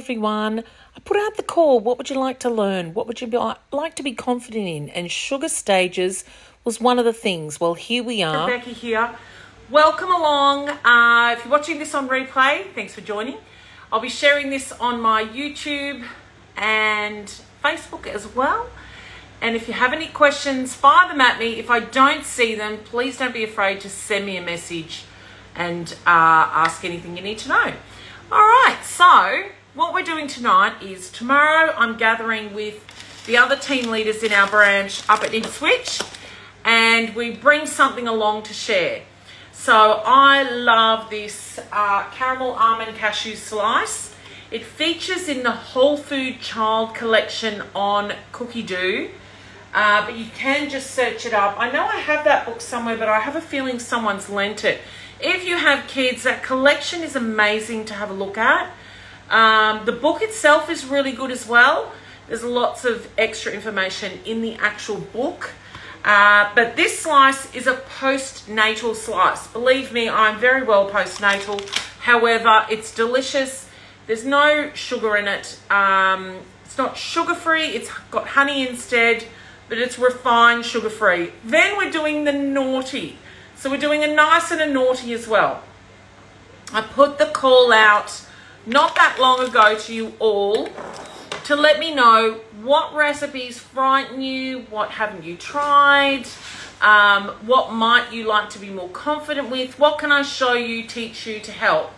everyone. I put out the call. What would you like to learn? What would you be, like to be confident in? And sugar stages was one of the things. Well, here we are. Rebecca here. Welcome along. Uh, if you're watching this on replay, thanks for joining. I'll be sharing this on my YouTube and Facebook as well. And if you have any questions, fire them at me. If I don't see them, please don't be afraid to send me a message and uh, ask anything you need to know. All right, so what we're doing tonight is tomorrow I'm gathering with the other team leaders in our branch up at Ipswich and we bring something along to share. So I love this uh, caramel almond cashew slice. It features in the Whole Food Child collection on Cookidoo. Uh, but you can just search it up. I know I have that book somewhere, but I have a feeling someone's lent it. If you have kids, that collection is amazing to have a look at. Um, the book itself is really good as well. There's lots of extra information in the actual book. Uh, but this slice is a postnatal slice. Believe me, I'm very well postnatal. However, it's delicious. There's no sugar in it. Um, it's not sugar free. It's got honey instead, but it's refined sugar free. Then we're doing the naughty. So we're doing a nice and a naughty as well. I put the call out not that long ago to you all to let me know what recipes frighten you, what haven't you tried, um, what might you like to be more confident with, what can I show you, teach you to help.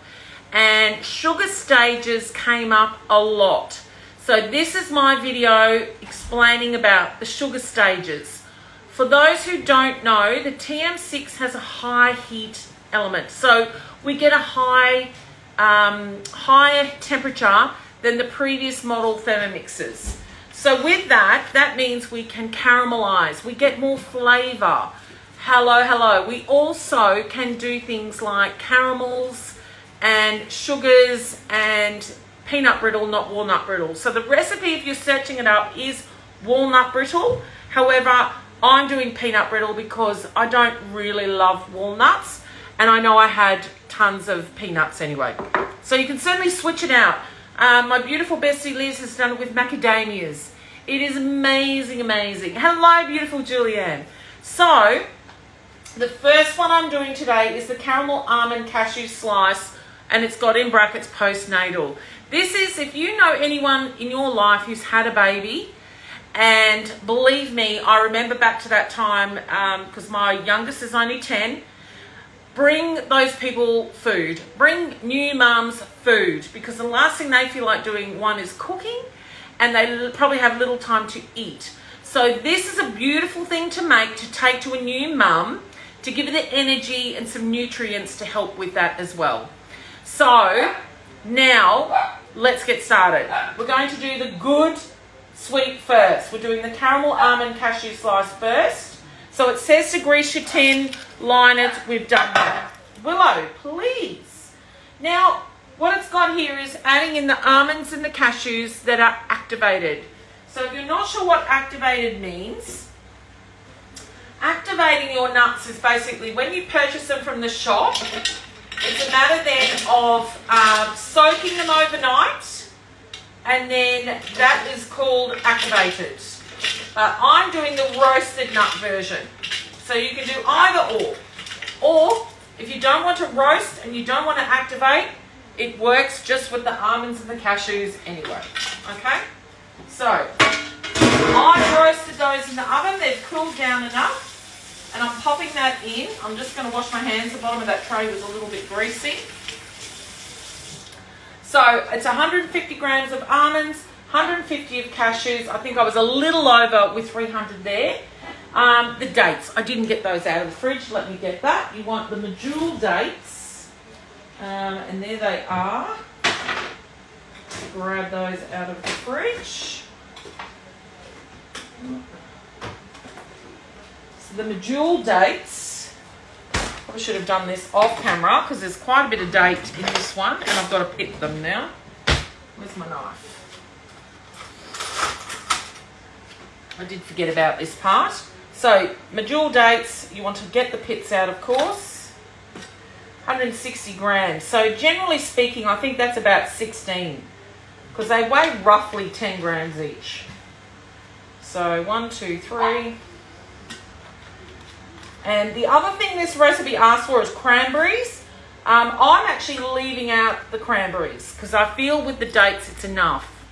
And sugar stages came up a lot. So this is my video explaining about the sugar stages. For those who don't know, the TM6 has a high heat element. So we get a high, um, higher temperature than the previous model Thermomixes. So with that, that means we can caramelize. We get more flavor. Hello, hello. We also can do things like caramels and sugars and peanut brittle, not walnut brittle. So the recipe, if you're searching it up, is walnut brittle. However, I'm doing peanut brittle because I don't really love walnuts and I know I had tons of peanuts anyway. So you can certainly switch it out. Um, my beautiful bestie Liz has done it with macadamias. It is amazing, amazing. Hello, beautiful Julianne. So, the first one I'm doing today is the caramel almond cashew slice and it's got in brackets postnatal. This is, if you know anyone in your life who's had a baby, and believe me, I remember back to that time because um, my youngest is only 10. Bring those people food. Bring new mums food because the last thing they feel like doing, one, is cooking and they probably have little time to eat. So this is a beautiful thing to make to take to a new mum to give her the energy and some nutrients to help with that as well. So now let's get started. We're going to do the good sweet first. We're doing the caramel almond cashew slice first. So it says to grease your tin, line it, we've done that. Willow, please. Now, what it's got here is adding in the almonds and the cashews that are activated. So if you're not sure what activated means, activating your nuts is basically when you purchase them from the shop, it's a matter then of uh, soaking them overnight and then that is called activated. But I'm doing the roasted nut version. So you can do either or. Or if you don't want to roast and you don't want to activate, it works just with the almonds and the cashews anyway. Okay? So I roasted those in the oven. They've cooled down enough. And I'm popping that in. I'm just going to wash my hands. The bottom of that tray was a little bit greasy. So it's 150 grams of almonds, 150 of cashews. I think I was a little over with 300 there. Um, the dates, I didn't get those out of the fridge. Let me get that. You want the medjool dates. Um, and there they are. Grab those out of the fridge. So the medjool dates Probably should have done this off camera because there's quite a bit of date in this one and I've got to pick them now. Where's my knife? I did forget about this part. So, medjool dates, you want to get the pits out, of course. 160 grams. So, generally speaking, I think that's about 16 because they weigh roughly 10 grams each. So one, two, three. And the other thing this recipe asks for is cranberries. Um, I'm actually leaving out the cranberries because I feel with the dates it's enough.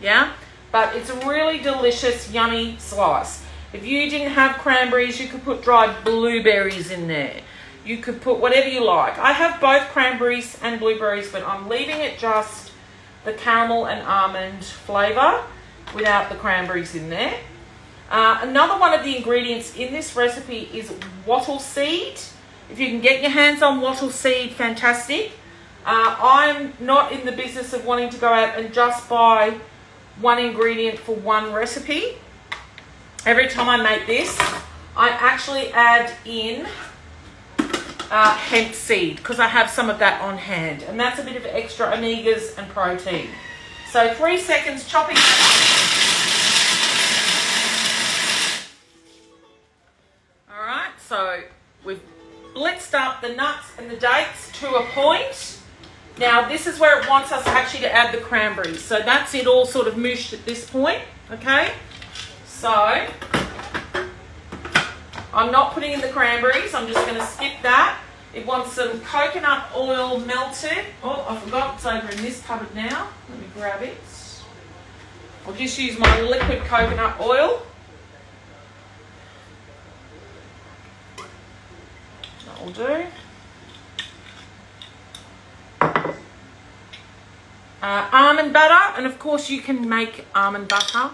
Yeah? But it's a really delicious, yummy slice. If you didn't have cranberries, you could put dried blueberries in there. You could put whatever you like. I have both cranberries and blueberries, but I'm leaving it just the caramel and almond flavour without the cranberries in there. Uh, another one of the ingredients in this recipe is wattle seed. If you can get your hands on wattle seed, fantastic. Uh, I'm not in the business of wanting to go out and just buy one ingredient for one recipe. Every time I make this, I actually add in uh, hemp seed because I have some of that on hand. And that's a bit of extra omegas and protein. So three seconds chopping. All right, so we've blitzed up the nuts and the dates to a point. Now this is where it wants us actually to add the cranberries. So that's it all sort of mushed at this point, okay? So I'm not putting in the cranberries, I'm just gonna skip that. It wants some coconut oil melted. Oh, I forgot it's over in this cupboard now. Let me grab it. I'll just use my liquid coconut oil. That'll do. Uh, almond butter, and of course you can make almond butter.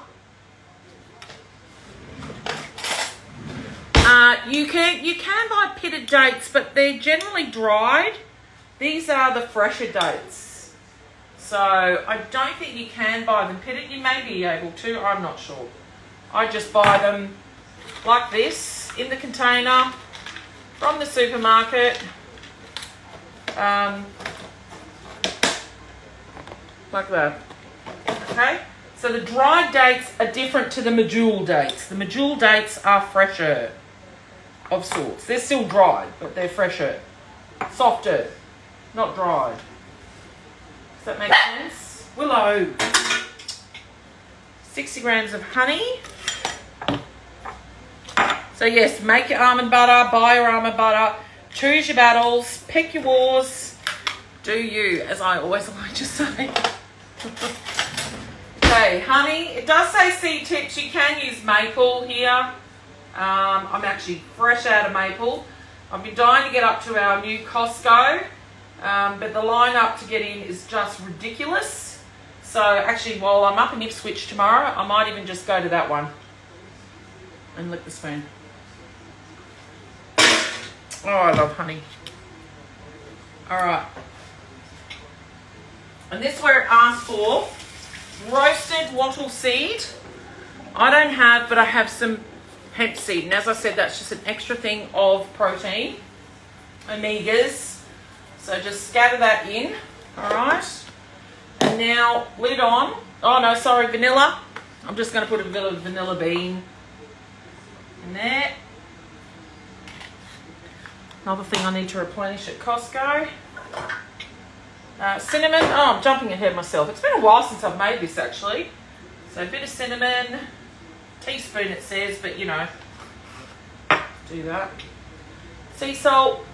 Uh, you can you can buy pitted dates, but they're generally dried. These are the fresher dates. So I don't think you can buy them pitted. You may be able to, I'm not sure. I just buy them like this in the container from the supermarket. Um, like that. Okay? So the dried dates are different to the medjool dates. The medjool dates are fresher of sorts. They're still dried, but they're fresher. Softer, not dried. Does that make sense? Willow. 60 grams of honey. So yes, make your almond butter, buy your almond butter, choose your battles, pick your wars, do you, as I always like to say. Okay, honey. It does say seed tips. You can use maple here. Um, I'm actually fresh out of maple. I've been dying to get up to our new Costco, um, but the line up to get in is just ridiculous. So actually, while I'm up in Ipswich tomorrow, I might even just go to that one and lick the spoon. Oh, I love honey. All right. And this is where it asks for roasted wattle seed. I don't have, but I have some hemp seed. And as I said, that's just an extra thing of protein, omegas. So just scatter that in, all right? And now lid on. Oh no, sorry, vanilla. I'm just gonna put a vanilla, vanilla bean in there. Another thing I need to replenish at Costco. Uh, cinnamon. Oh, I'm jumping ahead myself. It's been a while since I've made this actually. So a bit of cinnamon, teaspoon it says, but you know, do that. Sea salt.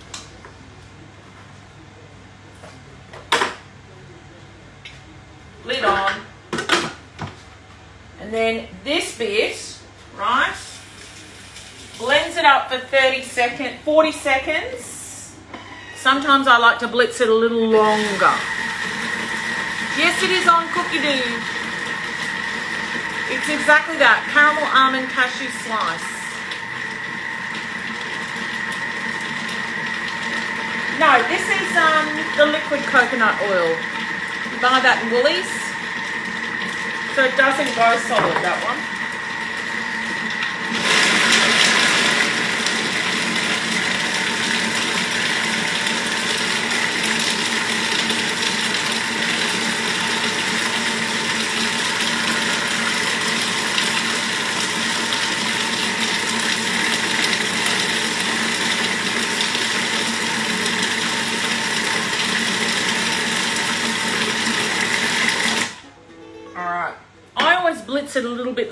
Lid on. And then this bit, right, blends it up for 30 seconds, 40 seconds. Sometimes I like to blitz it a little longer. Yes, it is on Cookidoo. It's exactly that, caramel almond cashew slice. No, this is um, the liquid coconut oil. You buy that in Woolies. So it doesn't go solid, that one.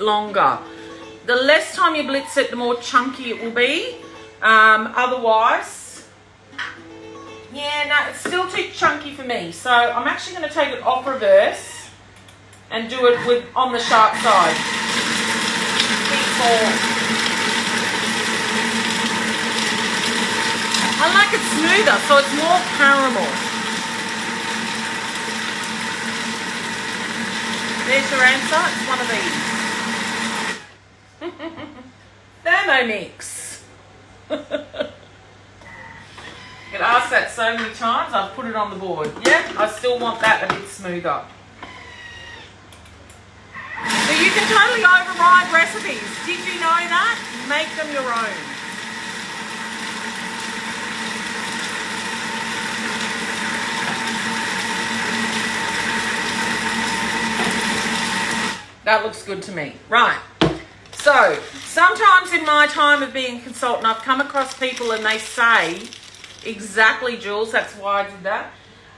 Longer. The less time you blitz it, the more chunky it will be. Um, otherwise, yeah, no, it's still too chunky for me. So I'm actually going to take it off reverse and do it with on the sharp side. I like it smoother, so it's more caramel. There's your answer. It's one of these. Thermomix. Get asked that so many times, I've put it on the board. Yeah, I still want that a bit smoother. So you can totally override recipes. Did you know that? Make them your own. That looks good to me. Right. So, sometimes in my time of being a consultant, I've come across people and they say, exactly, Jules, that's why I did that.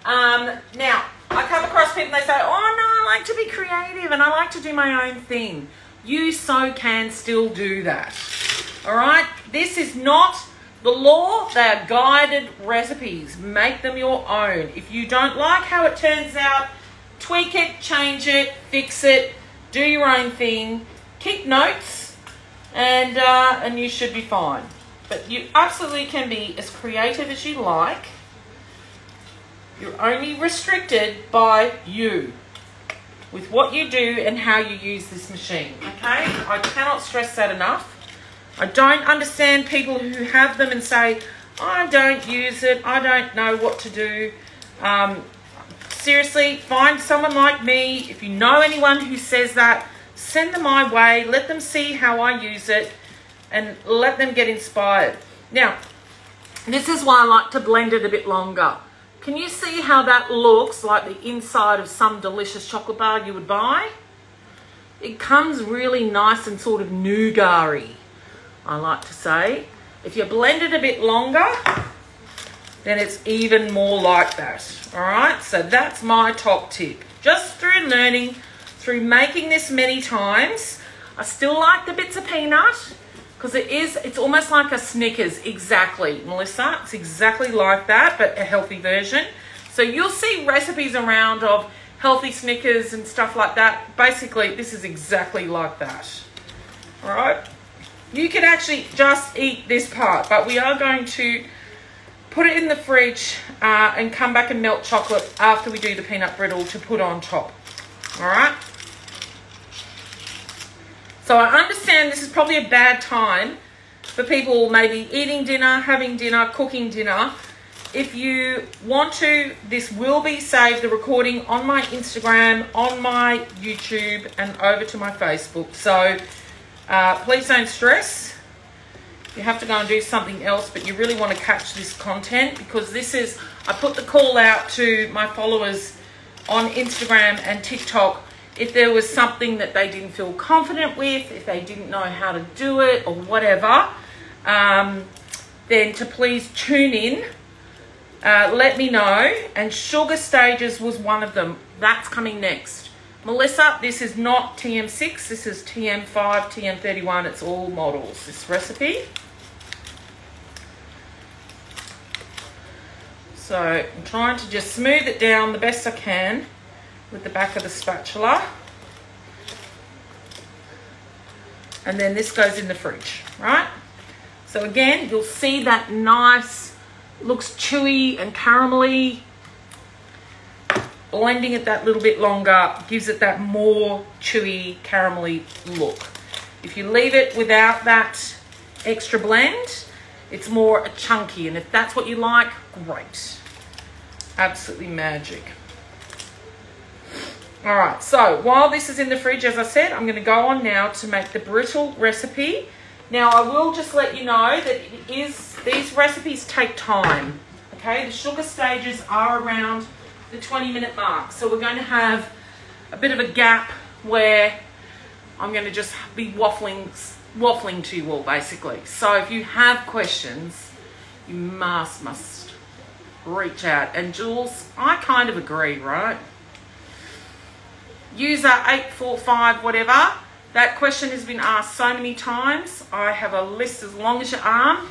Um, now, I come across people and they say, oh no, I like to be creative and I like to do my own thing. You so can still do that. All right? This is not the law, they are guided recipes. Make them your own. If you don't like how it turns out, tweak it, change it, fix it, do your own thing, keep notes, and uh, and you should be fine. But you absolutely can be as creative as you like. You're only restricted by you with what you do and how you use this machine. Okay? I cannot stress that enough. I don't understand people who have them and say, I don't use it, I don't know what to do. Um, seriously, find someone like me. If you know anyone who says that, send them my way. Let them see how I use it and let them get inspired. Now, this is why I like to blend it a bit longer. Can you see how that looks like the inside of some delicious chocolate bar you would buy? It comes really nice and sort of nougat I like to say. If you blend it a bit longer, then it's even more like that. All right, so that's my top tip. Just through learning, through making this many times, I still like the bits of peanut because it is, it's almost like a Snickers, exactly, Melissa. It's exactly like that, but a healthy version. So you'll see recipes around of healthy Snickers and stuff like that. Basically, this is exactly like that. All right. You can actually just eat this part, but we are going to put it in the fridge uh, and come back and melt chocolate after we do the peanut brittle to put on top. All right. So I understand this is probably a bad time for people maybe eating dinner, having dinner, cooking dinner. If you want to, this will be saved, the recording on my Instagram, on my YouTube, and over to my Facebook. So uh, please don't stress you have to go and do something else, but you really want to catch this content because this is, I put the call out to my followers on Instagram and TikTok if there was something that they didn't feel confident with, if they didn't know how to do it or whatever, um, then to please tune in. Uh, let me know. And Sugar Stages was one of them. That's coming next. Melissa, this is not TM6. This is TM5, TM31. It's all models, this recipe. So I'm trying to just smooth it down the best I can with the back of the spatula. And then this goes in the fridge, right? So again, you'll see that nice, looks chewy and caramelly. Blending it that little bit longer gives it that more chewy, caramelly look. If you leave it without that extra blend, it's more chunky. And if that's what you like, great absolutely magic. All right, so while this is in the fridge, as I said, I'm going to go on now to make the brittle recipe. Now, I will just let you know that it is these recipes take time. Okay, the sugar stages are around the 20 minute mark. So we're going to have a bit of a gap where I'm going to just be waffling, waffling to you all basically. So if you have questions, you must, must reach out. And Jules, I kind of agree, right? User 845 whatever, that question has been asked so many times. I have a list as long as your arm.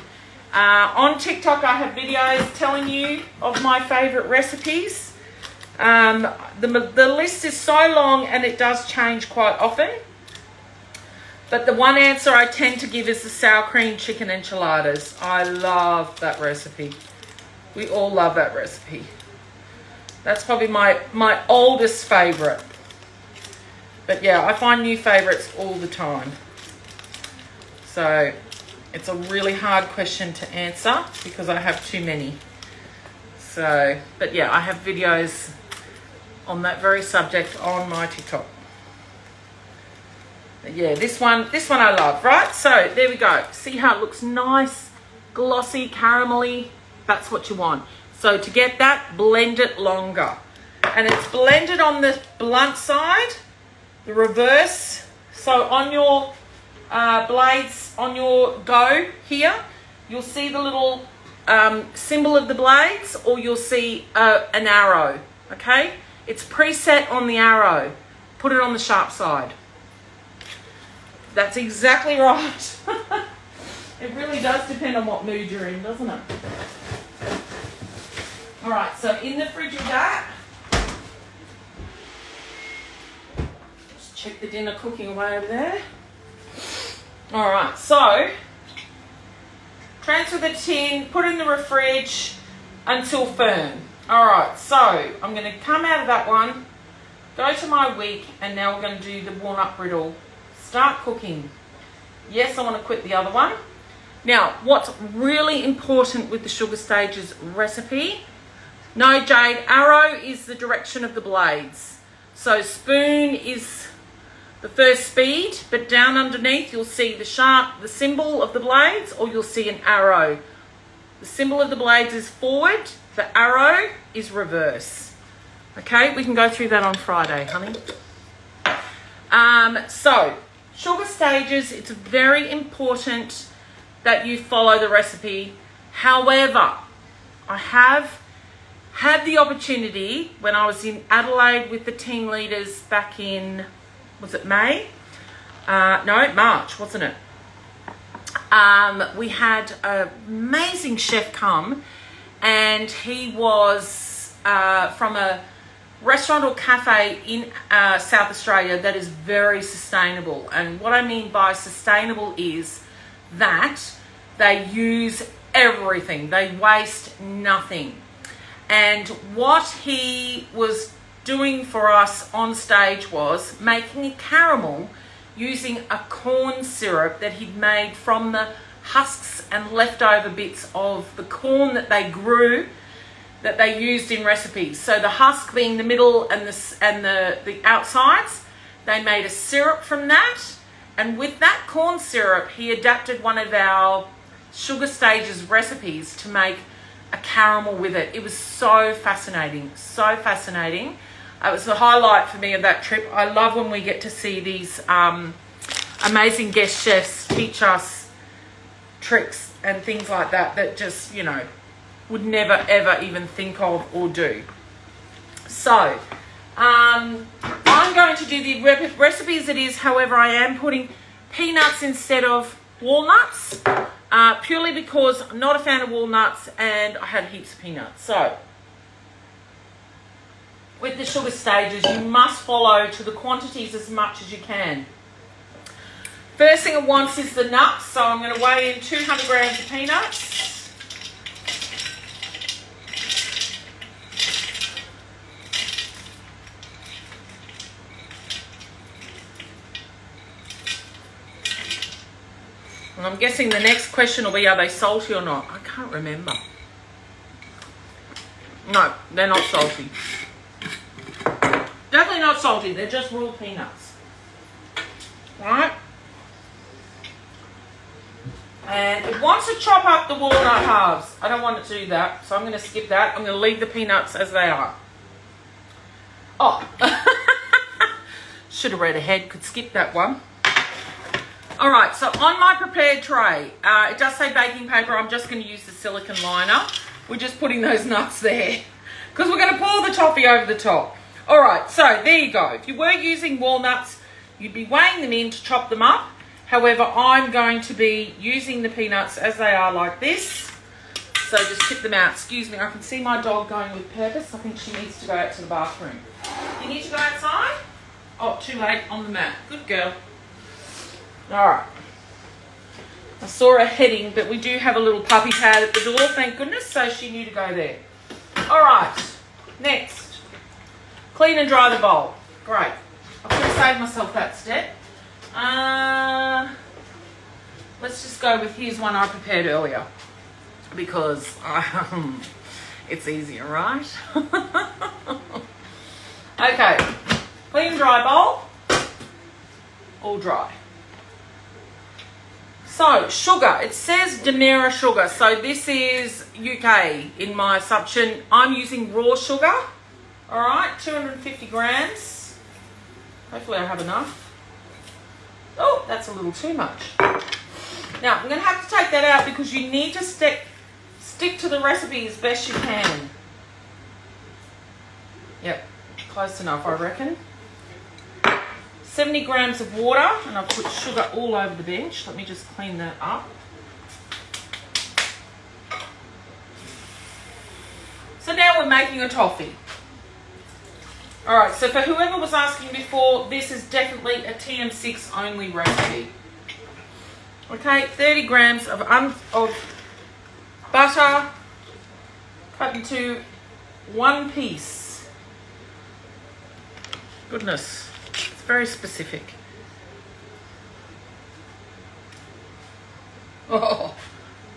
Uh, on TikTok, I have videos telling you of my favourite recipes. Um, the, the list is so long and it does change quite often. But the one answer I tend to give is the sour cream chicken enchiladas. I love that recipe. We all love that recipe. That's probably my, my oldest favourite. But yeah, I find new favourites all the time. So it's a really hard question to answer because I have too many. So, but yeah, I have videos on that very subject on my TikTok. But yeah, this one, this one I love, right? So there we go. See how it looks nice, glossy, caramelly. That's what you want. So to get that, blend it longer. And it's blended on the blunt side, the reverse. So on your uh, blades on your go here, you'll see the little um, symbol of the blades or you'll see uh, an arrow, okay? It's preset on the arrow. Put it on the sharp side. That's exactly right. it really does depend on what mood you're in, doesn't it? All right, so in the fridge with that, just check the dinner cooking away over there. All right, so transfer the tin, put in the fridge until firm. All right, so I'm going to come out of that one, go to my week, and now we're going to do the walnut brittle. Start cooking. Yes, I want to quit the other one. Now, what's really important with the Sugar Stages recipe, no Jade, arrow is the direction of the blades. So spoon is the first speed, but down underneath you'll see the sharp, the symbol of the blades, or you'll see an arrow. The symbol of the blades is forward, the arrow is reverse. Okay, we can go through that on Friday, honey. Um, so, sugar stages, it's very important that you follow the recipe. However, I have had the opportunity when I was in Adelaide with the team leaders back in was it May? Uh, no, March, wasn't it? Um, we had an amazing chef come, and he was uh, from a restaurant or cafe in uh, South Australia that is very sustainable. And what I mean by sustainable is that they use everything, they waste nothing. And what he was doing for us on stage was making a caramel using a corn syrup that he'd made from the husks and leftover bits of the corn that they grew that they used in recipes. So the husk being the middle and the and the the outsides, they made a syrup from that. And with that corn syrup, he adapted one of our sugar stages recipes to make a caramel with it. It was so fascinating, so fascinating. It was the highlight for me of that trip. I love when we get to see these um, amazing guest chefs teach us tricks and things like that that just, you know, would never ever even think of or do. So, um, I'm going to do the recipe as it is. However, I am putting peanuts instead of walnuts uh, purely because I'm not a fan of walnuts and I had heaps of peanuts. So, with the sugar stages, you must follow to the quantities as much as you can. First thing it wants is the nuts, so I'm going to weigh in 200 grams of peanuts. And I'm guessing the next question will be, are they salty or not? I can't remember. No, they're not salty. Definitely not salty. They're just raw peanuts. Right? And it wants to chop up the walnut halves. I don't want to do that, so I'm going to skip that. I'm going to leave the peanuts as they are. Oh. Should have read ahead. Could skip that one. All right, so on my prepared tray, uh, it does say baking paper. I'm just going to use the silicone liner. We're just putting those nuts there because we're going to pour the toffee over the top. All right, so there you go. If you were using walnuts, you'd be weighing them in to chop them up. However, I'm going to be using the peanuts as they are like this. So just tip them out. Excuse me, I can see my dog going with purpose. I think she needs to go out to the bathroom. You need to go outside? Oh, too late on the mat. Good girl. All right. I saw her heading, but we do have a little puppy pad at the door, thank goodness, so she knew to go there. All right, next. Clean and dry the bowl. Great. I could have saved myself that step. Uh, let's just go with here's one I prepared earlier because um, it's easier, right? okay, clean dry bowl, all dry. So, sugar. It says Demerara sugar. So, this is UK in my assumption. I'm using raw sugar. All right, 250 grams. Hopefully I have enough. Oh, that's a little too much. Now, I'm going to have to take that out because you need to stick, stick to the recipe as best you can. Yep, close enough, I reckon. 70 grams of water, and I've put sugar all over the bench. Let me just clean that up. So now we're making a toffee. All right, so for whoever was asking before, this is definitely a TM6 only recipe. Okay, 30 grams of, um, of butter cut into one piece. Goodness it's very specific. Oh,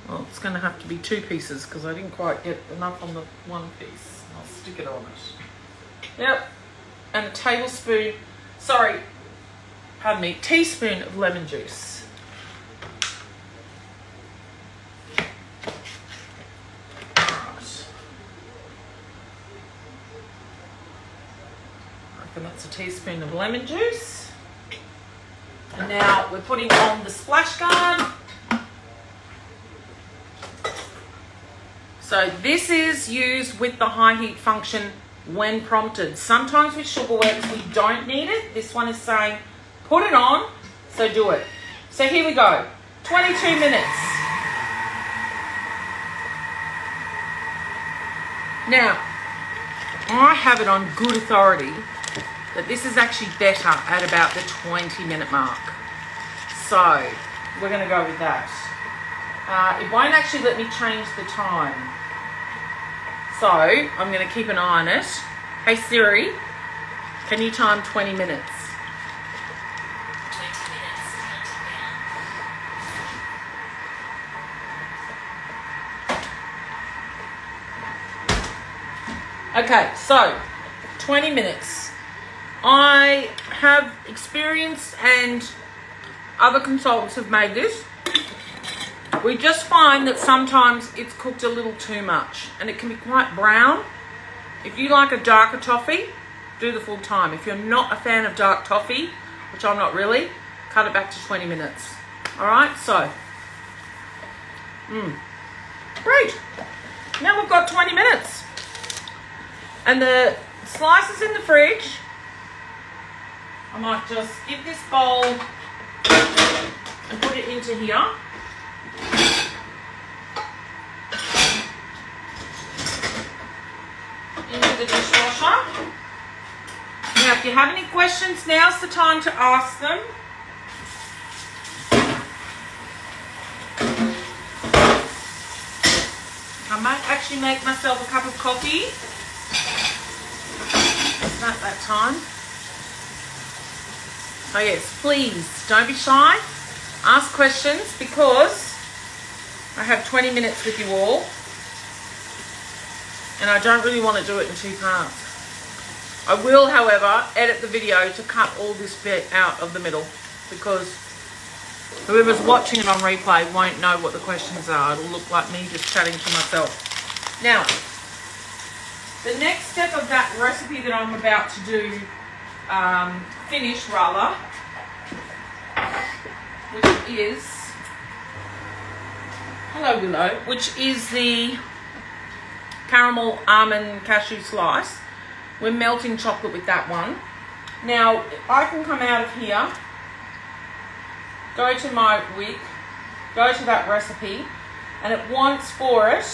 well, it's going to have to be two pieces because I didn't quite get enough on the one piece. I'll stick it on it. Yep. And a tablespoon, sorry, pardon me, teaspoon of lemon juice. and that's a teaspoon of lemon juice. And now we're putting on the splash guard. So this is used with the high heat function when prompted. Sometimes with Sugarworks we don't need it. This one is saying put it on, so do it. So here we go, 22 minutes. Now, I have it on good authority that this is actually better at about the 20 minute mark. So we're going to go with that. Uh, it won't actually let me change the time. So I'm going to keep an eye on it. Hey Siri, can you time 20 minutes? Okay, so 20 minutes. I have experience and other consultants have made this. We just find that sometimes it's cooked a little too much and it can be quite brown. If you like a darker toffee, do the full time. If you're not a fan of dark toffee, which I'm not really, cut it back to 20 minutes. All right, so, mm, great. Now we've got 20 minutes. And the slices in the fridge I might just give this bowl and put it into here. Into the dishwasher. Now, if you have any questions, now's the time to ask them. I might actually make myself a cup of coffee. It's not that time. Oh yes, please don't be shy. Ask questions because I have 20 minutes with you all. And I don't really want to do it in two parts. I will, however, edit the video to cut all this bit out of the middle because whoever's watching it on replay won't know what the questions are. It'll look like me just chatting to myself. Now, the next step of that recipe that I'm about to do um, finished rather, which is, hello Willow, which is the caramel almond cashew slice. We're melting chocolate with that one. Now, I can come out of here, go to my wick, go to that recipe, and it wants for it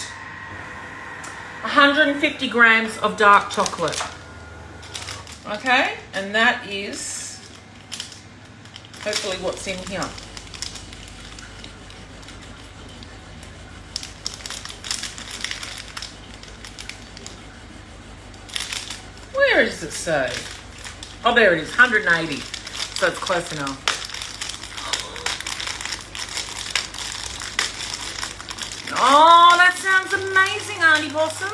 150 grams of dark chocolate. Okay, and that is hopefully what's in here. Where does it say? Oh, there it is, 180. So it's close enough. Oh, that sounds amazing, Auntie Possum.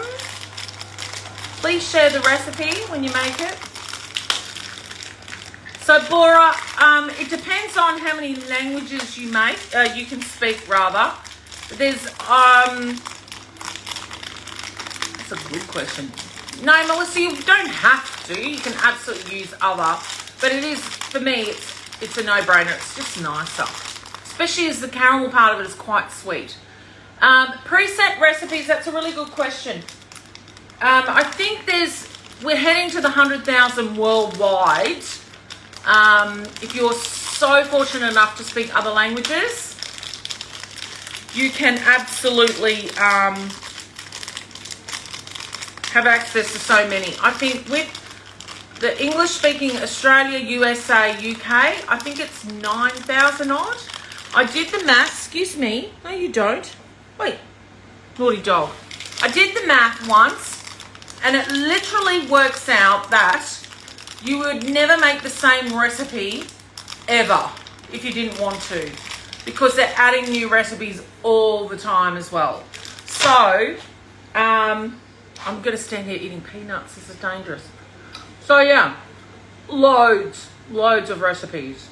Please share the recipe when you make it. So, Bora, um, it depends on how many languages you make, uh, you can speak rather. There's, um, that's a good question. No, Melissa, you don't have to. You can absolutely use other. But it is, for me, it's, it's a no-brainer. It's just nicer. Especially as the caramel part of it is quite sweet. Um, preset recipes, that's a really good question. Um, I think there's, we're heading to the 100,000 worldwide. Um, if you're so fortunate enough to speak other languages, you can absolutely um, have access to so many. I think with the English speaking Australia, USA, UK, I think it's 9,000 odd. I did the math, excuse me. No, you don't. Wait, naughty dog. I did the math once and it literally works out that you would never make the same recipe ever if you didn't want to because they're adding new recipes all the time as well. So, um, I'm going to stand here eating peanuts. This is dangerous. So, yeah, loads, loads of recipes.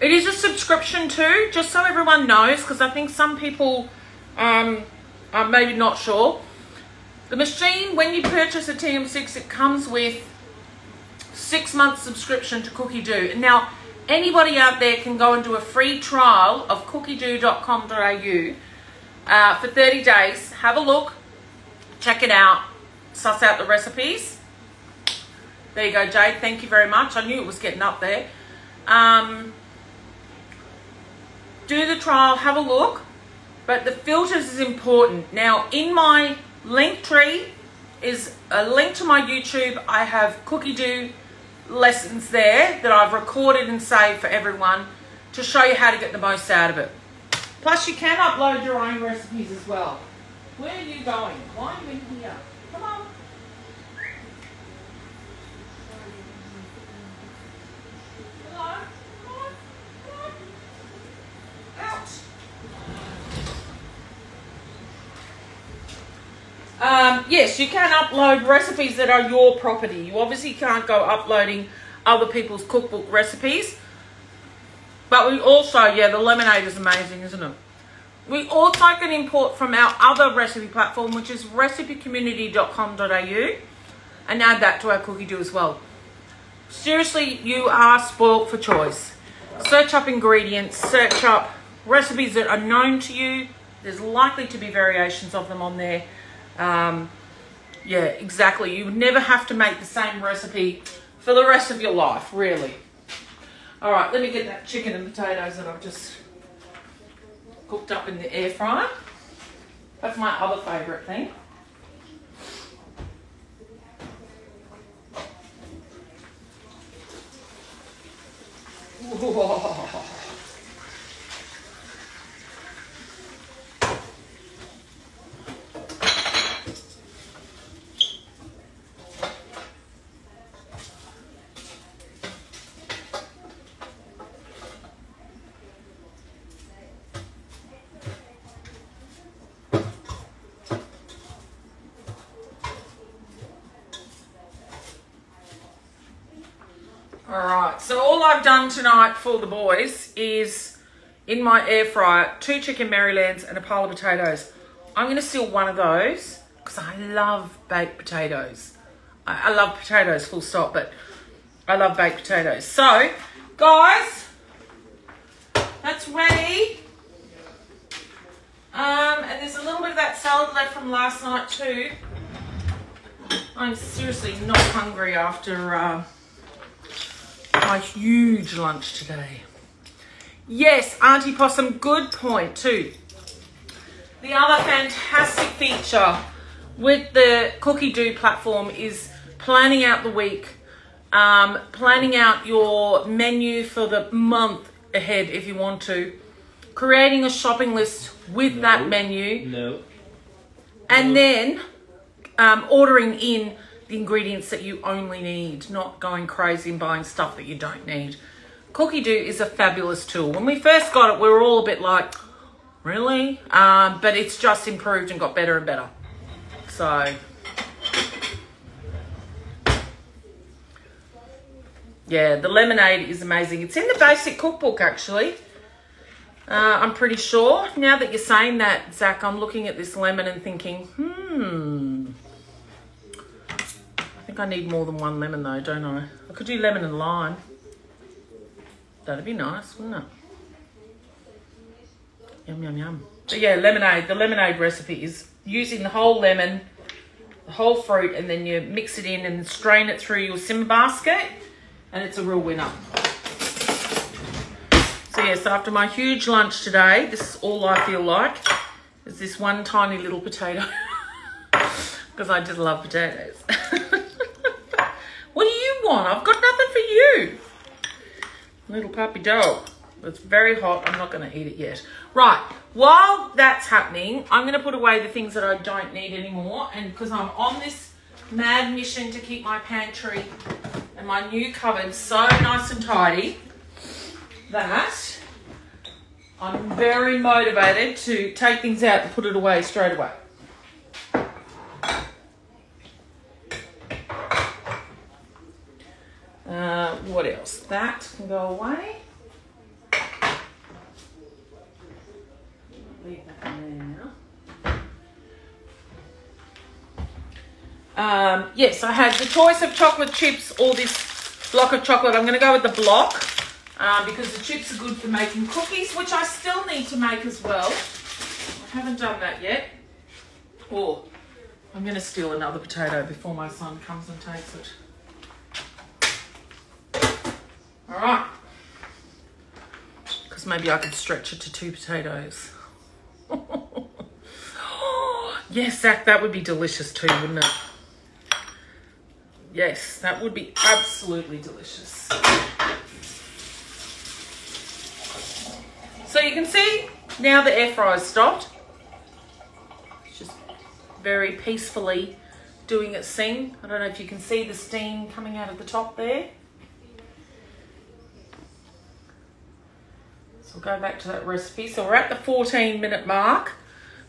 It is a subscription too, just so everyone knows, because I think some people um, are maybe not sure. The machine, when you purchase a TM6, it comes with six months subscription to Cookidoo. Now, anybody out there can go and do a free trial of cookidoo.com.au uh, for 30 days. Have a look, check it out, suss out the recipes. There you go, Jade. Thank you very much. I knew it was getting up there. Um, do the trial, have a look. But the filters is important. Now, in my link tree is a link to my YouTube. I have Cookidoo lessons there that I've recorded and saved for everyone to show you how to get the most out of it. Plus, you can upload your own recipes as well. Where are you going? Why are you in here? Come on. Hello? Come on. Come on. Out. Um, yes, you can upload recipes that are your property. You obviously can't go uploading other people's cookbook recipes. But we also, yeah, the lemonade is amazing, isn't it? We also can import from our other recipe platform, which is recipecommunity.com.au, and add that to our Cookidoo as well. Seriously, you are spoilt for choice. Search up ingredients, search up recipes that are known to you. There's likely to be variations of them on there. Um, yeah, exactly. You would never have to make the same recipe for the rest of your life, really. All right, let me get that chicken and potatoes that I've just cooked up in the air fryer. That's my other favourite thing. Whoa. So all I've done tonight for the boys is in my air fryer, two chicken Marylands and a pile of potatoes. I'm going to steal one of those because I love baked potatoes. I, I love potatoes, full stop, but I love baked potatoes. So, guys, that's ready. Um, and there's a little bit of that salad left from last night too. I'm seriously not hungry after uh, my huge lunch today. Yes, Auntie Possum, good point too. The other fantastic feature with the Cookidoo platform is planning out the week, um, planning out your menu for the month ahead if you want to, creating a shopping list with No. that menu, No. and No. then um, ordering in the ingredients that you only need, not going crazy and buying stuff that you don't need. Cookidoo is a fabulous tool. When we first got it, we were all a bit like, really? Um, but it's just improved and got better and better. So, yeah, the lemonade is amazing. It's in the basic cookbook actually. Uh, I'm pretty sure. Now that you're saying that, Zach, I'm looking at this lemon and thinking, hmm. I think I need more than one lemon though, don't I? I could do lemon and lime. That'd be nice, wouldn't it? Yum, yum, yum. But yeah, lemonade. The lemonade recipe is using the whole lemon, the whole fruit, and then you mix it in and strain it through your simmer basket, and it's a real winner. So yes, after my huge lunch today, this is all I feel like, is this one tiny little potato. Because I just love potatoes. I've got nothing for you. Little puppy dog. It's very hot. I'm not going to eat it yet. Right. While that's happening, I'm going to put away the things that I don't need anymore. And because I'm on this mad mission to keep my pantry and my new cupboard so nice and tidy that I'm very motivated to take things out and put it away straight away. Uh, what else? That can go away. Um, yes, I had the choice of chocolate chips or this block of chocolate. I'm going to go with the block um, because the chips are good for making cookies, which I still need to make as well. I haven't done that yet. Oh, I'm going to steal another potato before my son comes and takes it. All right. Because maybe I could stretch it to two potatoes. yes, Zach, that would be delicious too, wouldn't it? Yes, that would be absolutely delicious. So you can see now the air fryer's stopped. It's just very peacefully doing its thing. I don't know if you can see the steam coming out of the top there. So we'll go back to that recipe. So we're at the 14 minute mark.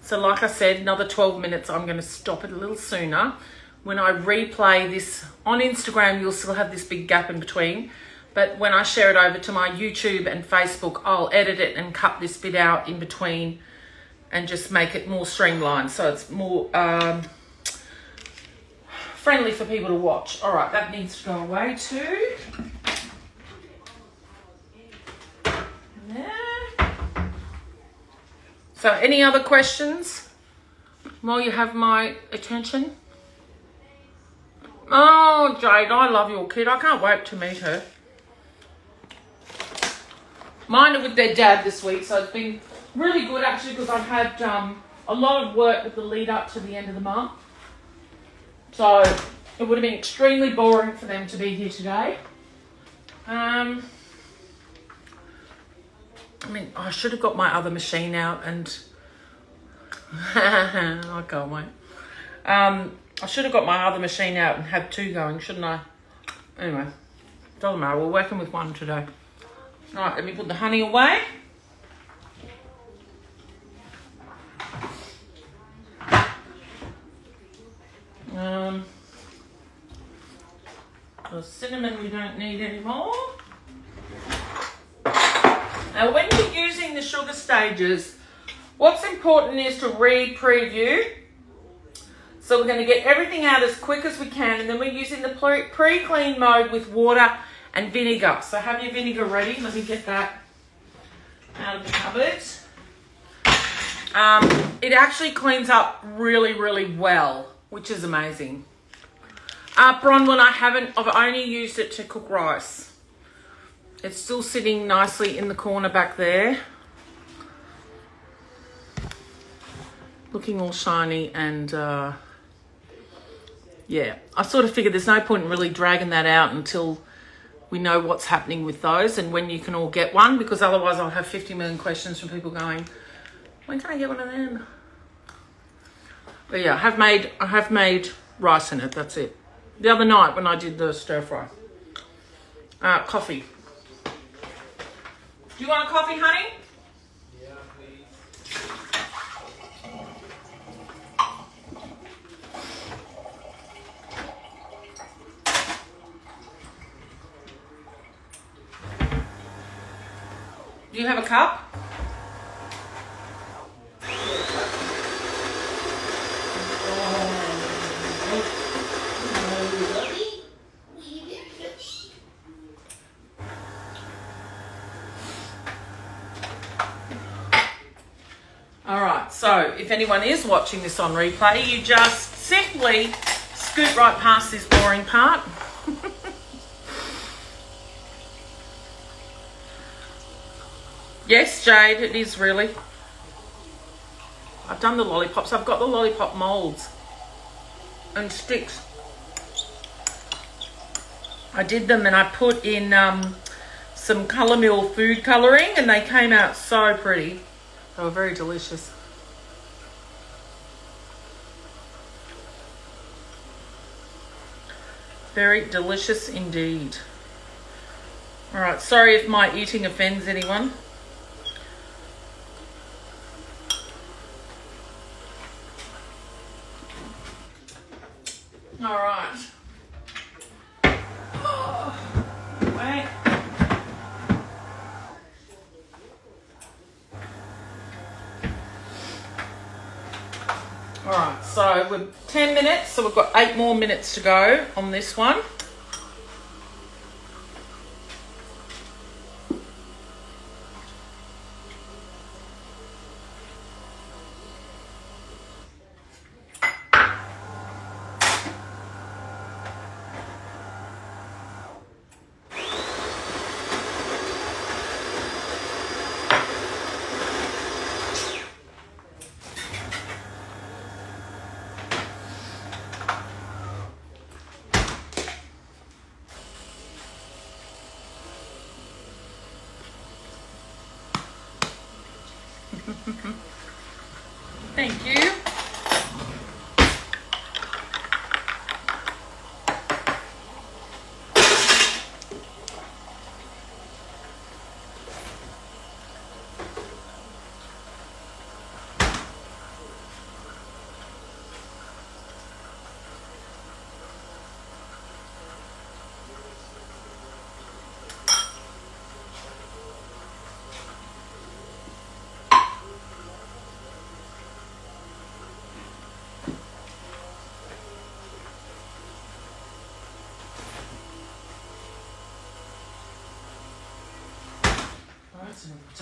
So like I said, another 12 minutes, I'm gonna stop it a little sooner. When I replay this on Instagram, you'll still have this big gap in between. But when I share it over to my YouTube and Facebook, I'll edit it and cut this bit out in between and just make it more streamlined. So it's more um, friendly for people to watch. All right, that needs to go away too. So any other questions while you have my attention? Oh, Jade, I love your kid. I can't wait to meet her. Mine are with their dad this week, so it's been really good actually because I've had um, a lot of work with the lead up to the end of the month. So it would have been extremely boring for them to be here today. Um, I mean, I should have got my other machine out and I can't wait. Um, I should have got my other machine out and had two going, shouldn't I? Anyway, doesn't matter. We're working with one today. All right, let me put the honey away. Um, the cinnamon we don't need anymore. Now, when you're using the sugar stages, what's important is to read preview. So we're going to get everything out as quick as we can, and then we're using the pre- pre-clean mode with water and vinegar. So have your vinegar ready. Let me get that out of the cupboard. Um, it actually cleans up really, really well, which is amazing. Uh, Bronwyn, I haven't, I've only used it to cook rice. It's still sitting nicely in the corner back there. Looking all shiny and uh, yeah, I sort of figured there's no point in really dragging that out until we know what's happening with those and when you can all get one because otherwise I'll have 50 million questions from people going, when can I get one of them? But yeah, I have made I have made rice in it. That's it. The other night when I did the stir fry. Uh, coffee. Do you want coffee, honey? Yeah, please. Do you have a cup? Oh. All right, so if anyone is watching this on replay, you just simply scoot right past this boring part. yes, Jade, it is really. I've done the lollipops. I've got the lollipop molds and sticks. I did them and I put in um, some Colour Mill food colouring and they came out so pretty. They were very delicious. Very delicious indeed. All right, sorry if my eating offends anyone. All right. All right, so we're 10 minutes, so we've got eight more minutes to go on this one. Thank you.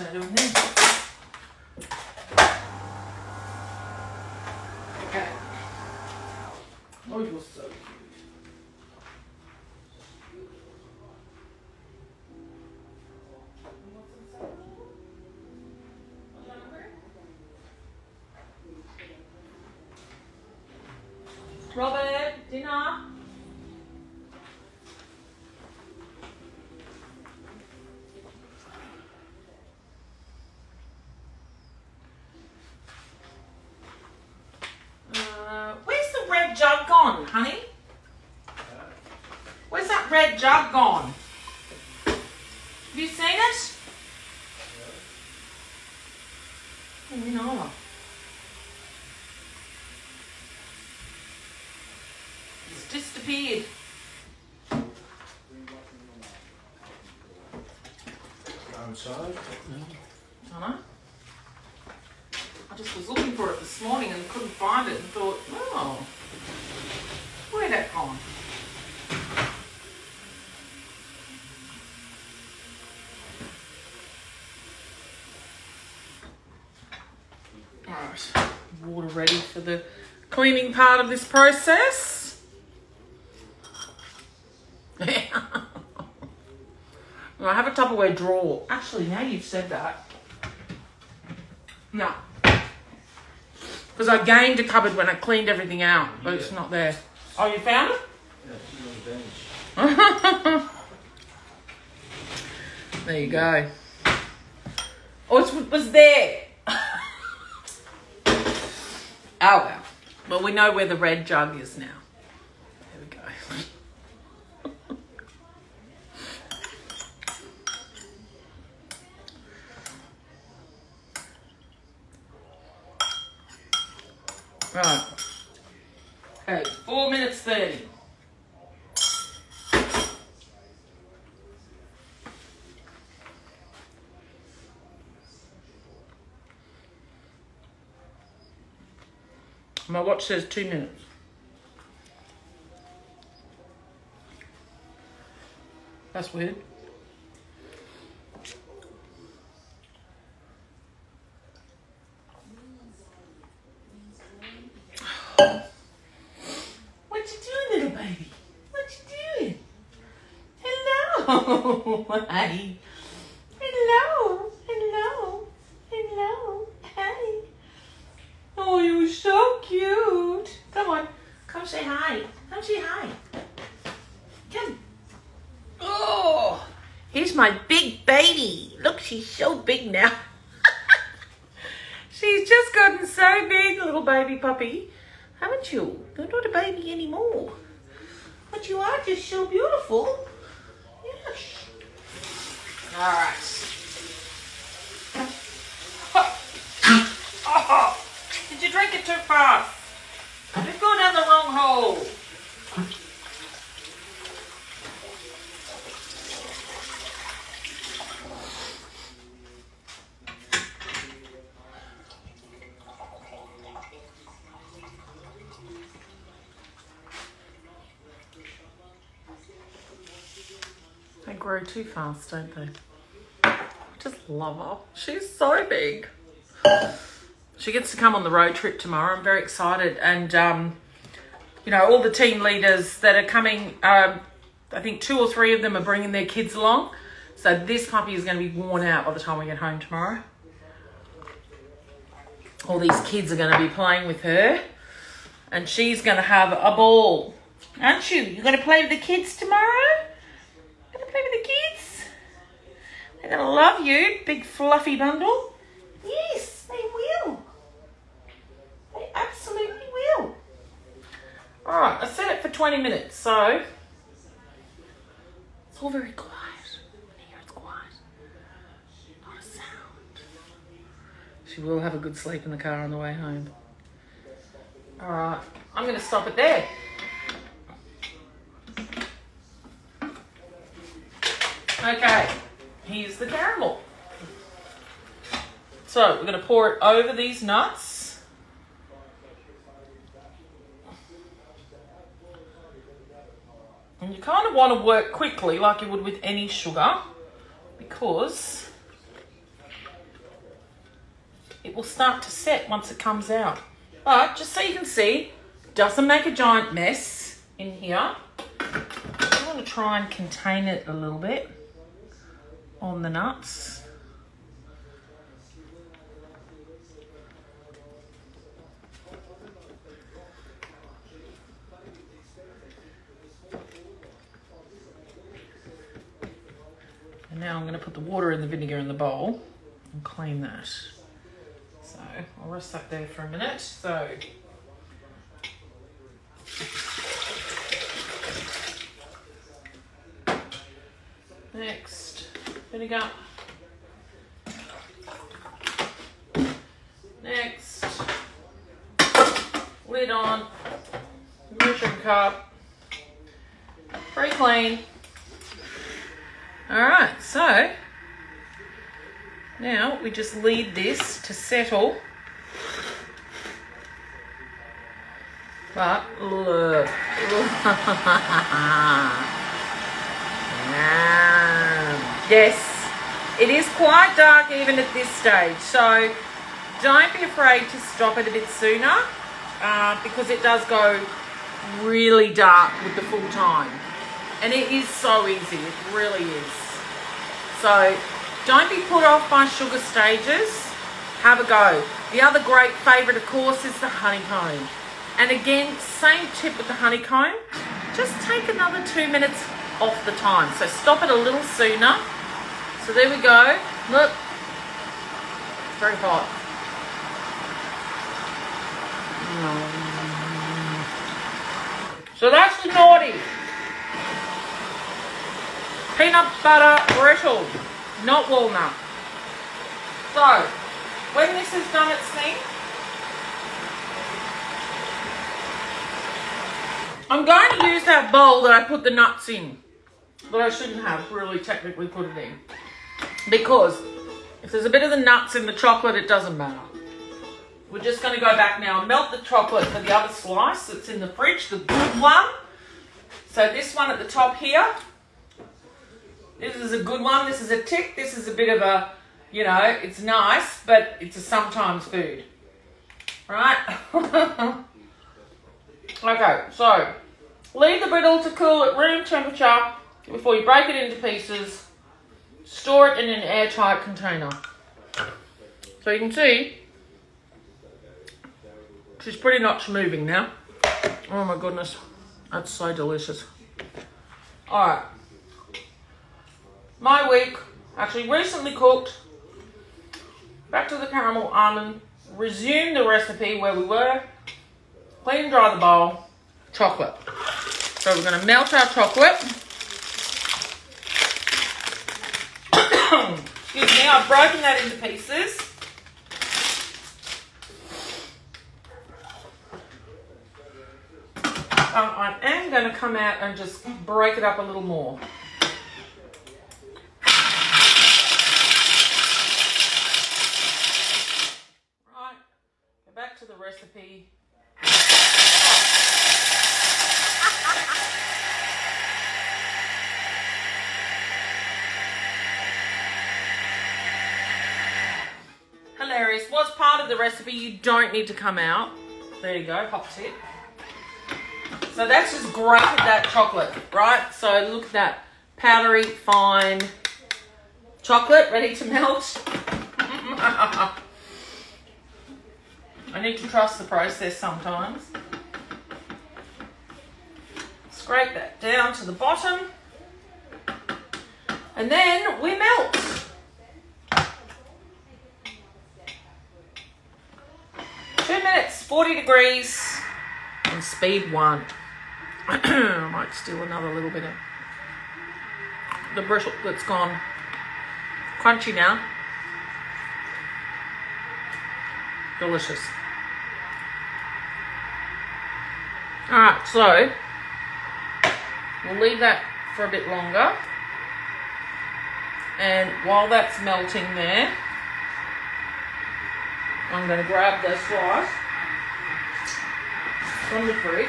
Okay. Oh, you're so cute. Robert, dinner. Uh, where's the red jug gone, honey? Where's that red jug gone? Have you seen it? Oh, you know. It's disappeared. I know. I just was looking for it this morning and couldn't find it and thought, oh, where'd that gone? Alright, water ready for the cleaning part of this process. I have a Tupperware drawer. Actually, now you've said that. No. Because I gained a cupboard when I cleaned everything out, but it's not there. Oh, you found it? Yeah, it's on the bench. There you go. Oh, it was there. oh well. Well, we know where the red jug is now. There we go. right. Okay, four minutes thirty. My watch says two minutes. That's weird. What you doing, little baby? What you doing? Hello. Hi. Hello. Hello. Hello. Hi. Oh, you're so cute. Come on. Come say hi. Come say hi. Come. Oh, here's my big baby. Look, she's so big now. she's just gotten so big, little baby puppy. Haven't you? You're not a baby anymore. But you are just so beautiful. Yes. All right. Oh, did you drink it too fast? You're going down the wrong hole. Too fast, don't they? I just love her. She's so big. She gets to come on the road trip tomorrow. I'm very excited. And, um, you know, all the team leaders that are coming, um, I think two or three of them are bringing their kids along. So this puppy is going to be worn out by the time we get home tomorrow. All these kids are going to be playing with her. And she's going to have a ball. Aren't you? You're going to play with the kids tomorrow? Play with the kids? They're going to love you, big fluffy bundle. Yes, they will. They absolutely will. All right, I set it for 20 minutes, so it's all very quiet. Here it's quiet. Not a sound. She will have a good sleep in the car on the way home. All right, I'm going to stop it there. Okay, here's the caramel. So we're going to pour it over these nuts. And you kind of want to work quickly like you would with any sugar because it will start to set once it comes out. But just so you can see, doesn't make a giant mess in here. I want to try and contain it a little bit on the nuts. And now I'm going to put the water and the vinegar in the bowl and clean that. So I'll rest that there for a minute. So next vinegar. Next lid on measuring cup. Very clean. All right, so now we just lead this to settle. But look. yes, it is quite dark even at this stage. So don't be afraid to stop it a bit sooner uh, because it does go really dark with the full time. And it is so easy, it really is. So don't be put off by sugar stages. Have a go. The other great favourite, of course, is the honeycomb. And again, same tip with the honeycomb. Just take another two minutes off the time. So stop it a little sooner. So there we go. Look, it's very hot. So that's the naughty. Peanut butter brittle, not walnut. So, when this has done its thing, I'm going to use that bowl that I put the nuts in. But I shouldn't have really technically put it in. Because if there's a bit of the nuts in the chocolate, it doesn't matter. We're just going to go back now and melt the chocolate for the other slice that's in the fridge, the good one. So this one at the top here, this is a good one. This is a tick. This is a bit of a, you know, it's nice, but it's a sometimes food. Right? okay, so leave the brittle to cool at room temperature before you break it into pieces. Store it in an airtight container. So you can see, she's pretty much moving now. Oh my goodness, that's so delicious. All right, my week, actually recently cooked. Back to the caramel almond. Resume the recipe where we were. Clean dry the bowl. Chocolate. So we're going to melt our chocolate. Excuse me, I've broken that into pieces. Um, I am going to come out and just break it up a little more. Don't need to come out? There you go, hot tip. So that's just grated that chocolate, right? So look at that. Powdery, fine chocolate ready to melt. I need to trust the process sometimes. Scrape that down to the bottom. And then we melt. Two minutes, 40 degrees, and speed one. I might steal another little bit of the brittle that's gone crunchy now. Delicious. Alright, so we'll leave that for a bit longer. And while that's melting there, I'm going to grab the slice from the fridge.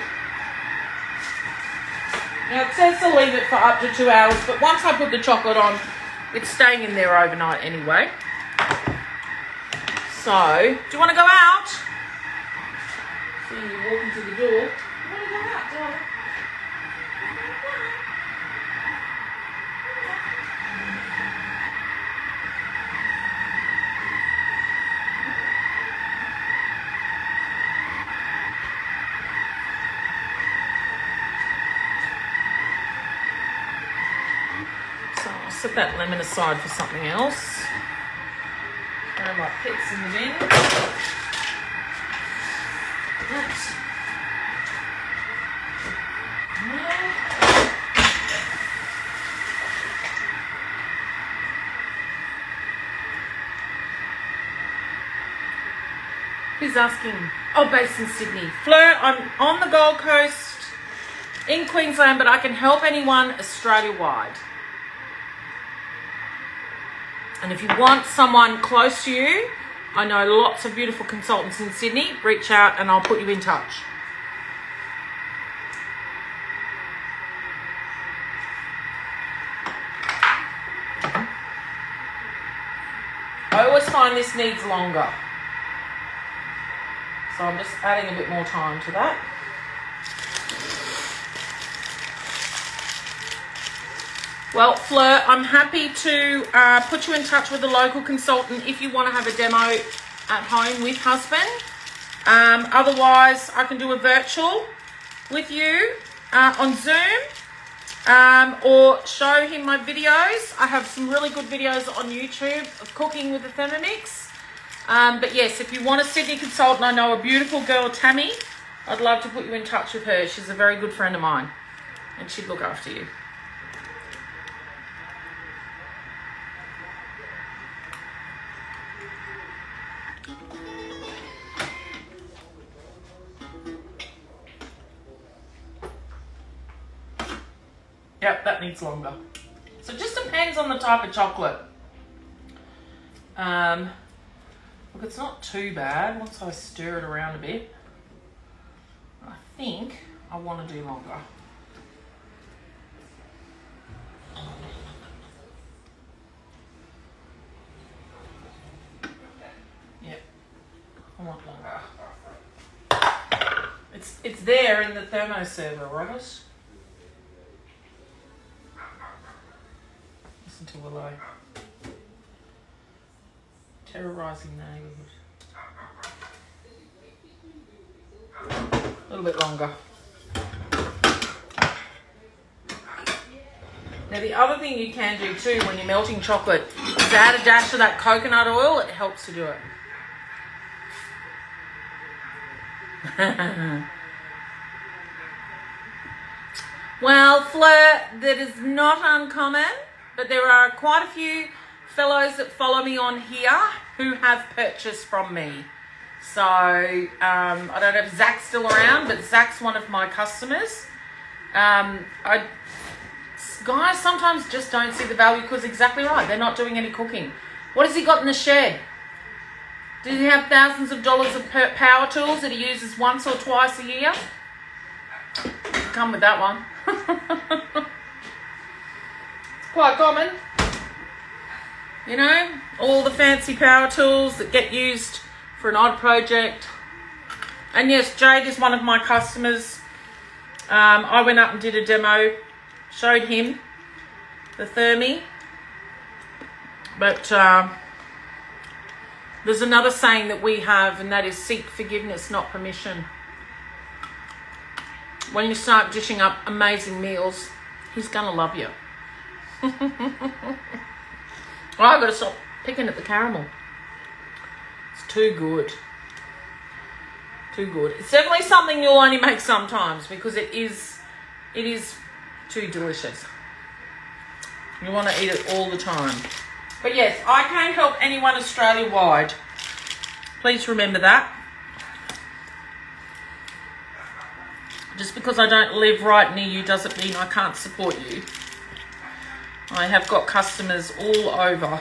Now it says to leave it for up to two hours, but once I put the chocolate on, it's staying in there overnight anyway. So, do you want to go out? See you walking to the door. Set that lemon aside for something else. Throw my pits in the bin. Who's asking? Oh, based in Sydney. Fleur, I'm on the Gold Coast in Queensland, but I can help anyone Australia wide. And if you want someone close to you, I know lots of beautiful consultants in Sydney. Reach out and I'll put you in touch. I always find this needs longer. So I'm just adding a bit more time to that. Well, Fleur, I'm happy to uh, put you in touch with a local consultant if you want to have a demo at home with husband. Um, otherwise, I can do a virtual with you uh, on Zoom um, or show him my videos. I have some really good videos on YouTube of cooking with the Thermomix. Um, but yes, if you want a Sydney consultant, I know a beautiful girl, Tammy. I'd love to put you in touch with her. She's a very good friend of mine and she'd look after you. Yep, that needs longer. So it just depends on the type of chocolate. Um, look, it's not too bad once I stir it around a bit. I think I want to do longer. Yep, I want longer. It's, it's there in the thermo server, Robert. Listen to Willow. Terrorising neighbourhood. A little bit longer. Now the other thing you can do too when you're melting chocolate is add a dash of that coconut oil. It helps to do it. well, Fleur, that is not uncommon, but there are quite a few fellows that follow me on here who have purchased from me. So um, I don't know if Zach's still around, but Zach's one of my customers. Um, I guys sometimes just don't see the value because exactly right, they're not doing any cooking. What has he got in the shed? Does he have thousands of dollars of power tools that he uses once or twice a year? Come with that one. it's quite common. You know, all the fancy power tools that get used for an odd project. And yes, Jade is one of my customers. Um, I went up and did a demo, showed him the Thermi. But uh, there's another saying that we have, and that is seek forgiveness, not permission. When you start dishing up amazing meals, he's to love you. I've got to stop picking at the caramel. It's too good. Too good. It's definitely something you'll only make sometimes because it is, it is too delicious. You want to eat it all the time. But yes, I can't help anyone Australia-wide. Please remember that. Just because I don't live right near you doesn't mean I can't support you. I have got customers all over.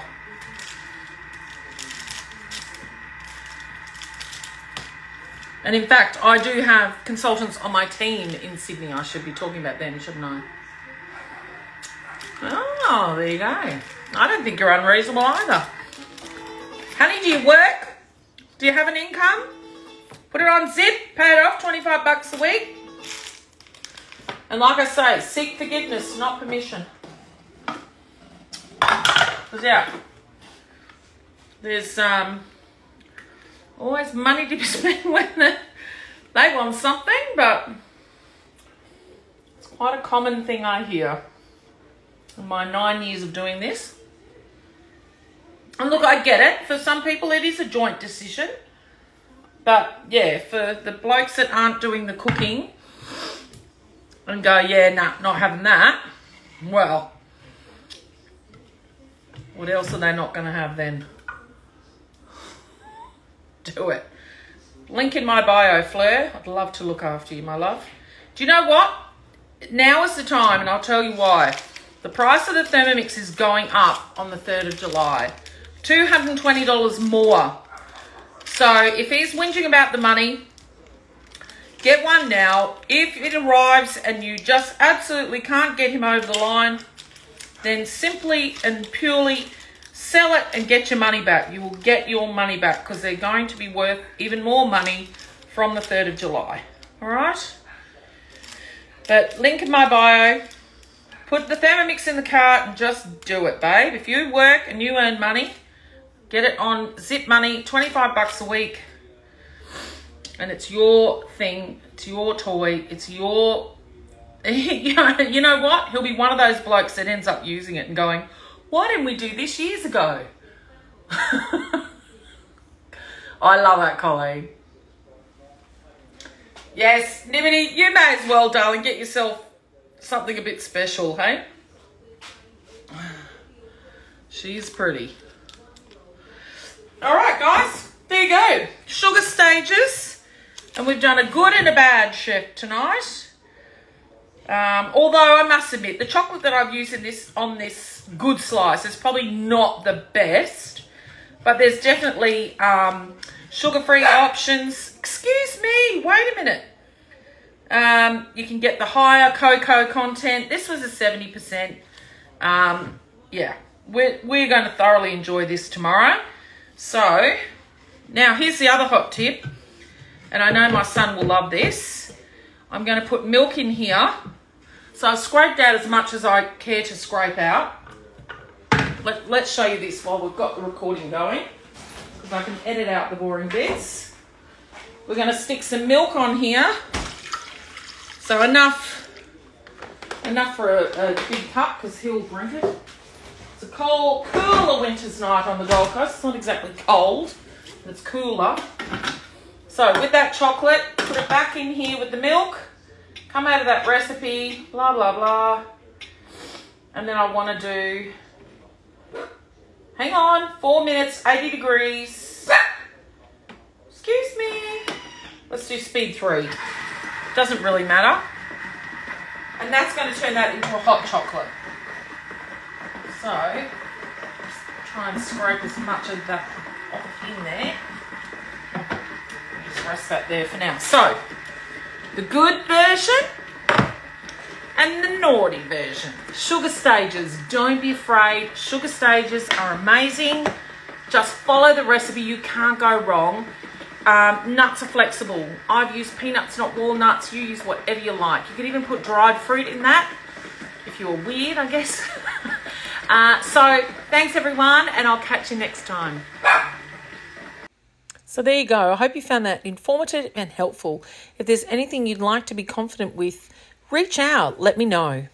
And in fact, I do have consultants on my team in Sydney. I should be talking about them, shouldn't I? Oh, there you go. I don't think you're unreasonable either. Honey, do you work? Do you have an income? Put it on zip, pay it off, 25 bucks a week. And like I say, seek forgiveness, not permission. Because, yeah, there's um, always money to be spent when they want something, but it's quite a common thing I hear in my nine years of doing this. And look, I get it. For some people, it is a joint decision. But yeah, for the blokes that aren't doing the cooking and go, yeah, nah, not having that, well, what else are they not going to have then? Do it. Link in my bio, Fleur. I'd love to look after you, my love. Do you know what? Now is the time, and I'll tell you why. The price of the Thermomix is going up on the 3rd of July. $220 more. So if he's whinging about the money, get one now. If it arrives and you just absolutely can't get him over the line, then simply and purely sell it and get your money back. You will get your money back because they're going to be worth even more money from the 3rd of July. All right? But link in my bio. Put the Thermomix in the cart and just do it, babe. If you work and you earn money, get it on Zip Money, 25 bucks a week. And it's your thing, it's your toy, it's your you know, what? He'll be one of those blokes that ends up using it and going, "Why didn't we do this years ago?" I love that, Colleen. Yes, Nimini, you may as well, darling, get yourself something a bit special, hey? She's pretty. All right, guys, there you go. Sugar stages. And we've done a good and a bad shift tonight. Um, although I must admit, the chocolate that I've used in this on this good slice is probably not the best, but there's definitely um, sugar-free options. Excuse me, wait a minute. Um, you can get the higher cocoa content. This was a 70%. Um, yeah, we're, we're going to thoroughly enjoy this tomorrow. So, now here's the other hot tip, and I know my son will love this. I'm going to put milk in here. So I've scraped out as much as I care to scrape out. Let, let's show you this while we've got the recording going, because I can edit out the boring bits. We're going to stick some milk on here. So enough, enough for a, a big cup, because he'll drink it. It's a cold, cooler winter's night on the Gold Coast. It's not exactly cold, but it's cooler. So with that chocolate, put it back in here with the milk. Come out of that recipe, blah, blah, blah. And then I want to do, hang on, four minutes, 80 degrees. Excuse me. Let's do speed three. Doesn't really matter. And that's going to turn that into a hot chocolate. So, just try and scrape as much of that off in there. Rest that there for now. So, the good version and the naughty version. Sugar stages, don't be afraid. Sugar stages are amazing. Just follow the recipe, you can't go wrong. Um, nuts are flexible. I've used peanuts, not walnuts. You use whatever you like. You could even put dried fruit in that if you're weird, I guess. uh, so, thanks everyone, and I'll catch you next time. So there you go. I hope you found that informative and helpful. If there's anything you'd like to be confident with, reach out, let me know.